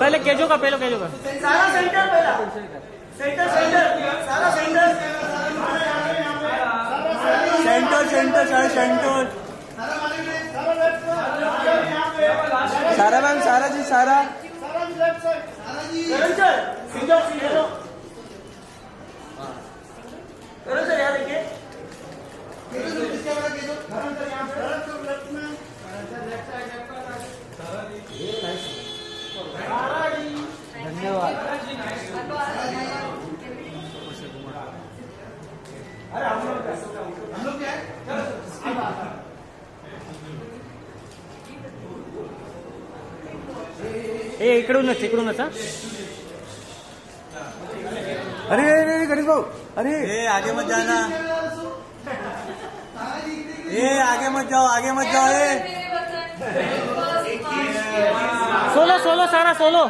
पहले केजो का पहले केजो का। सारा सेंटर पहला centre centre Sara centre centre centre Sara. Centre Sara ma'am Sara ji. Sara सारा जी सारा जी ए इकडूनच इकडूनच अरे अरे अरे गणेश भाऊ अरे. ए आगे मत जाना. ए आगे मत जाओ आगे मत जाओ ए. Solo solo Sara solo